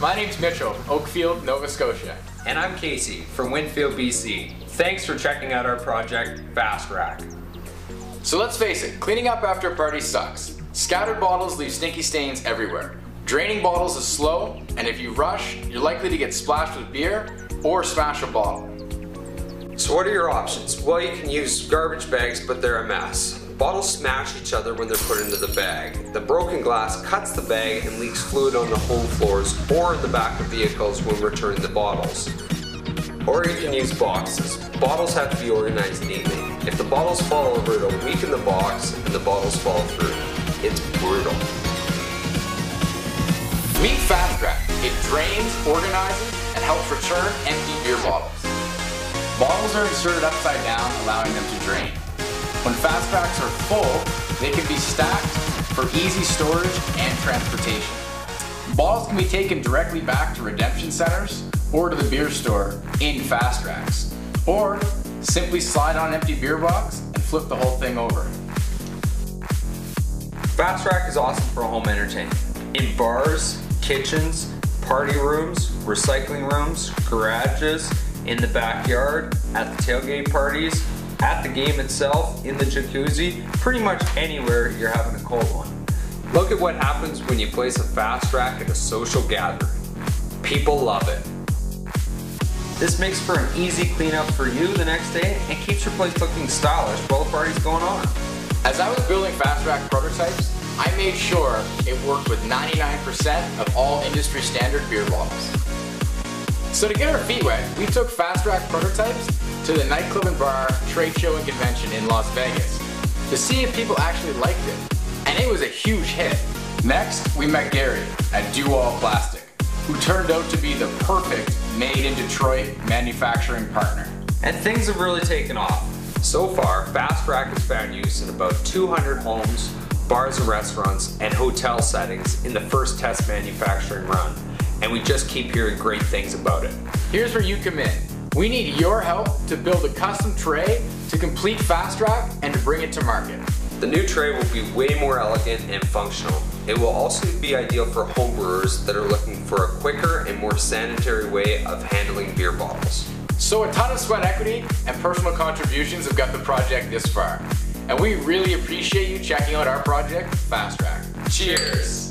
My name's Mitchell, Oakfield, Nova Scotia. And I'm Casey from Winfield, BC. Thanks for checking out our project, Fast Rack. So let's face it, cleaning up after a party sucks. Scattered bottles leave stinky stains everywhere. Draining bottles is slow, and if you rush, you're likely to get splashed with beer or smash a bottle. So what are your options? Well, you can use garbage bags, but they're a mess. Bottles smash each other when they're put into the bag. The broken glass cuts the bag and leaks fluid on the home floors or in the back of vehicles when returning the bottles. Or you can use boxes. Bottles have to be organized neatly. If the bottles fall over, it'll weaken the box and the bottles fall through. It's brutal. Meet Fast Rack. It drains, organizes, and helps return empty beer bottles. Bottles are inserted upside down, allowing them to drain. When Fast Racks are full, they can be stacked for easy storage and transportation. Bottles can be taken directly back to redemption centers or to the beer store in Fast Racks. Or simply slide on empty beer box and flip the whole thing over. Fast Rack is awesome for home entertainment. In bars, kitchens, party rooms, recycling rooms, garages, in the backyard, at the tailgate parties, at the game itself, in the jacuzzi, pretty much anywhere you're having a cold one. Look at what happens when you place a fast rack at a social gathering. People love it. This makes for an easy cleanup for you the next day and keeps your place looking stylish while the party's going on. As I was building Fast Rack prototypes, I made sure it worked with 99% of all industry standard beer bottles. So to get our feet wet, we took Fast Rack prototypes to the nightclub and bar trade show and convention in Las Vegas to see if people actually liked it. And it was a huge hit. Next, we met Gary at Duwall Plastic, who turned out to be the perfect made in Detroit manufacturing partner. And things have really taken off. So far, Fast Rack has found use in about 200 homes, bars and restaurants, and hotel settings in the first test manufacturing run. And we just keep hearing great things about it. Here's where you come in. We need your help to build a custom tray to complete Fast Rack and to bring it to market. The new tray will be way more elegant and functional. It will also be ideal for homebrewers that are looking for a quicker and more sanitary way of handling beer bottles. So a ton of sweat equity and personal contributions have got the project this far. And we really appreciate you checking out our project, Fast Rack. Cheers!